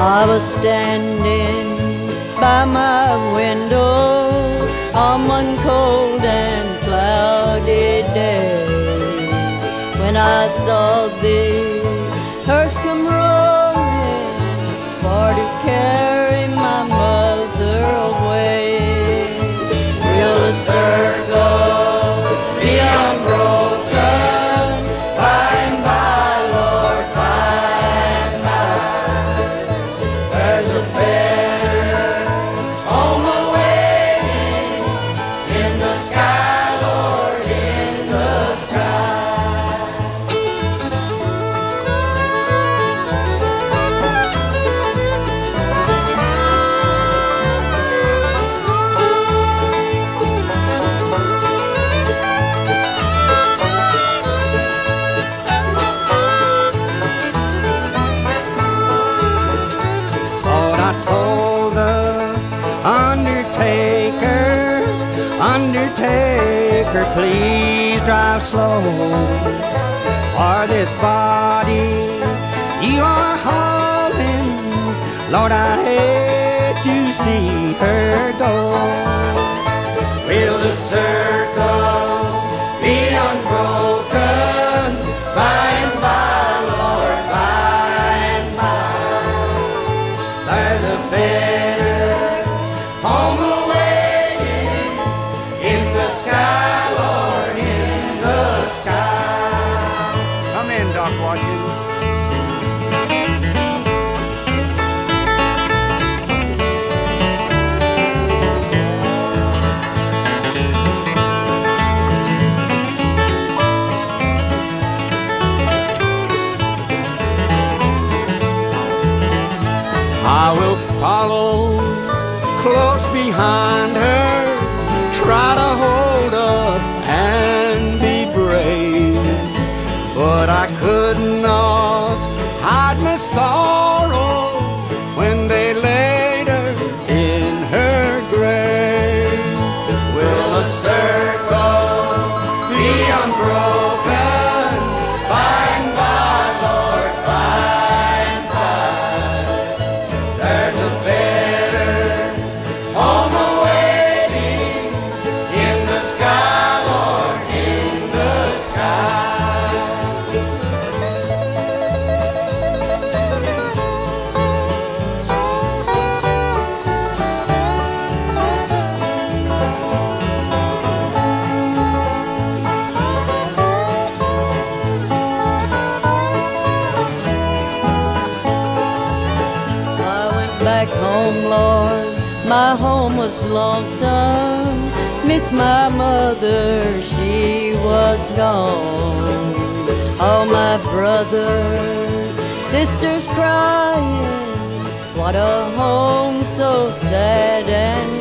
I was standing by my window on one cold and cloudy day. When I saw the hearse undertaker, please drive slow. For this body you are hauling, Lord, I hate to see her go. Will the I will follow close behind her, back home, Lord. My home was lonesome. Miss my mother, she was gone. All my brothers, sisters crying. What a home so sad and